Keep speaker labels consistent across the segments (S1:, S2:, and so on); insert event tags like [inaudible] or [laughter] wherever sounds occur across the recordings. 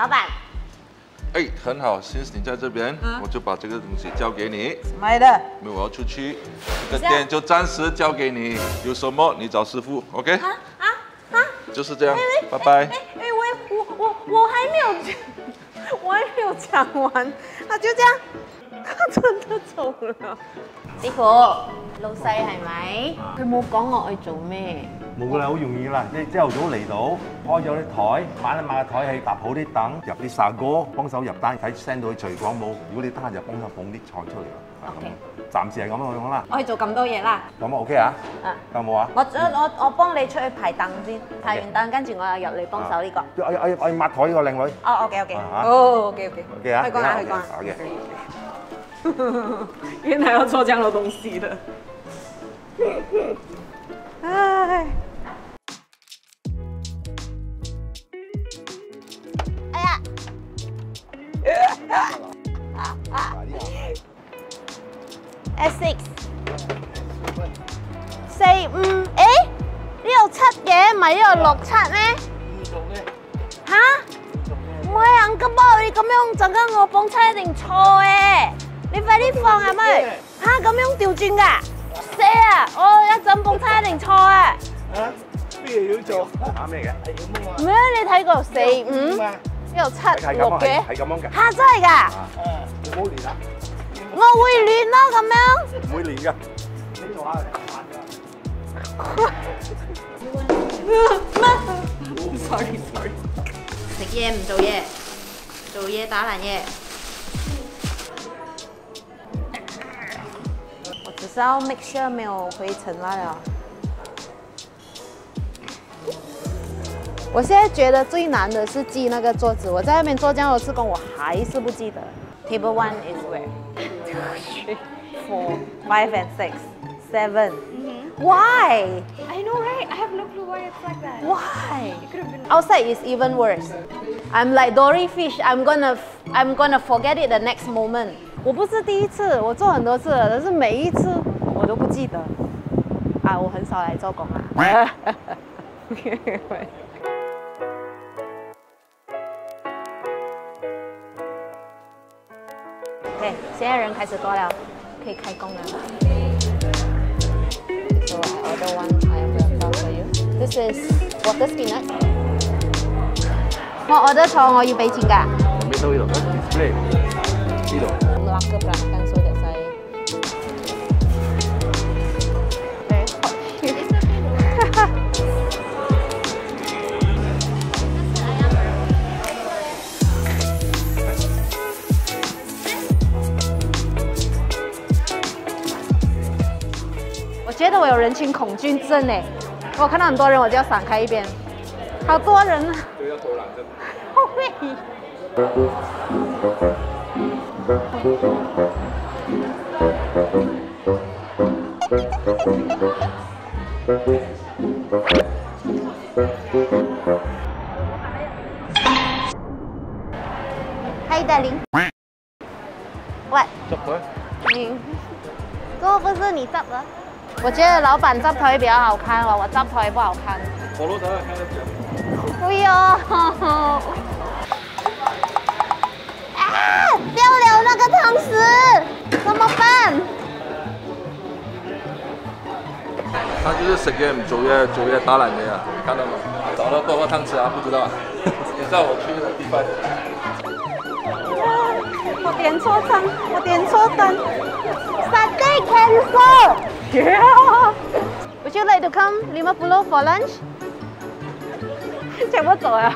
S1: 老板，
S2: 哎，很好，现在你在这边，我就把这个东西交给你。
S1: 买的。
S2: 因为我要出去，这个店就暂时交给你，有什么你找师傅，OK？啊啊啊！就是这样，拜拜。哎
S1: 哎，我我我我还没有，[laughs] 我还没有讲完，他就这样，他 [laughs] 真的走了。師傅，老細係咪？佢冇講我去做咩？
S3: 冇啦，好容易啦！你朝頭早嚟到，開咗啲台，買一抹個台氣，搭好啲凳，入啲沙哥，幫手入單，睇 send 到去隨廣冇。如果你得閒就幫手捧啲菜出嚟咯。OK，暫時係咁樣啦。
S1: 我去做咁多嘢啦。
S3: 咁 OK 啊？啊，有冇啊？
S1: 我我我幫你出去排凳先，排完凳跟住我又入嚟幫手呢個。
S3: 我我我抹台呢個靚女。
S1: 哦，OK OK。哦，OK OK。
S3: OK 啊。
S1: 去講啊，去講啊。
S3: OK。[laughs]
S1: 原來要做这样的东西的。[laughs] 哎。哎呀。[laughs] S six。四五，誒呢度七嘅，唔系呢度六七咩？吓？唔係啊，咁波你咁樣陣間我放車一定錯嘅。你快啲放系咪？吓咁樣調轉噶？死啊！我一陣蹦差一定錯啊！
S3: 啊？咩嘢要做？打咩嘅？
S1: 咩？你睇過四五呢度七六嘅？
S3: 係咁樣嘅。
S1: 吓真係噶？
S3: 你唔好亂啊！
S1: 我會亂咯咁樣。
S3: 唔會亂噶。你做下。
S1: 乜？sorry sorry。食嘢唔做嘢，做嘢打爛嘢。只是要 make sure 没有灰尘了。我现在觉得最难的是记那个桌子。我在那边做这样多次工，我还是不记得。Table one is where? Two, three, [laughs] four, five, and six, seven. Why?
S4: I know, right? I have no clue why it's like that.
S1: Why? Outside is even worse. I'm like Dory fish. I'm gonna, I'm gonna forget it the next moment. 我不是第一次，我做很多次了，但是每一次我都不记得。啊，我很少来做工啊。OK，现在人开始多了，可以开工了。This is water spinach. 我 order 錯，我要俾錢㗎。
S3: 邊度呢度？Display 呢度。
S1: 拉扯吧，干脆。我觉得我有人群恐惧症哎，我看到很多人我就要闪开一边，好多人啊！
S3: 都要偷懒，真的。
S1: 好。好累。Hi darling. What?
S3: 執佢。
S1: 你，这不是你執的？我觉得老板執腿比较好看哦，我執腿不好看。
S3: 火爐頭看得比較。
S1: 不要。
S2: 食嘢唔做嘢，做嘢打爛嘢啊！看到嗎？找到多個湯匙啊？不知道啊？[laughs] 你知道我去的地方。
S1: 我點錯餐，我點錯單。Satay cancel. Yeah. Would you like to come Lima Pulau for lunch? 全部走啊，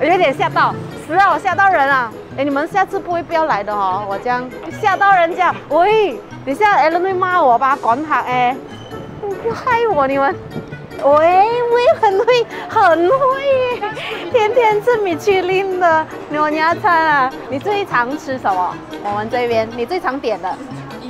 S1: 我有点吓到，是啊！我吓到人啊。哎，你们下次不会不要来的哦，我这样吓到人家。喂，等下 Ellen 会骂我吧？赶客哎，你不害我你们。喂喂，很会很会，天天吃米其林的牛鸭餐啊！你最常吃什么？我们这边你最常点的？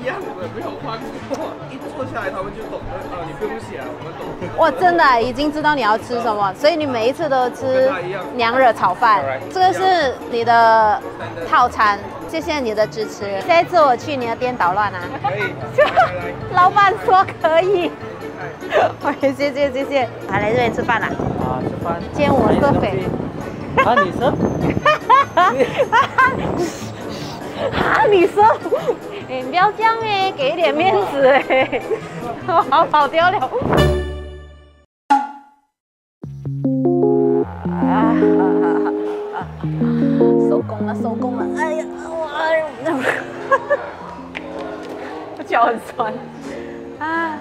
S5: 一样的，没有换过。一坐下来他们就懂了。啊，你不用写啊，我们懂。
S1: 我真的已经知道你要吃什么，所以你每一次都吃娘惹炒饭。这个是你的套餐，谢谢你的支持。下一次我去你的店捣乱啊！
S5: 可以。
S1: 老板说可以。谢 [laughs] 谢谢谢，还来这边吃饭啦？
S5: 啊，吃饭。
S1: 今天我是肥。
S6: 啊，你说，[laughs]
S1: 你说，[laughs] 哎，你不要这样哎，给一点面子哎，[laughs] 我跑掉了。啊，[laughs] 收工了，收工了，哎呀，哇，我脚很酸，啊，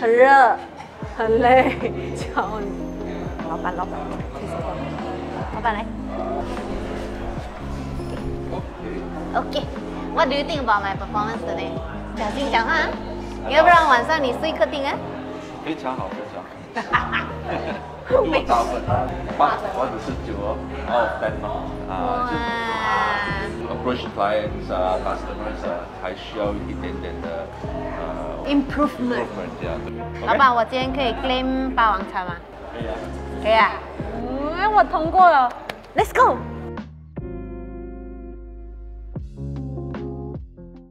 S1: 很热，很累，脚。老板，老板，老板来。OK, what do you think about my performance today? 小心讲话啊，要不然晚上你睡客厅啊？
S2: 非常好，非常好。比我高分，八或者是九哦 of ten 咯。啊，就 approach clients 啊，customers 啊，还需要一点点的呃
S1: Improvement。
S2: improvement 这样子。
S1: 老板，我今天可以 claim 霸王餐吗？
S2: 可以啊。
S1: 可以啊。嗯，我通过了。Let's go。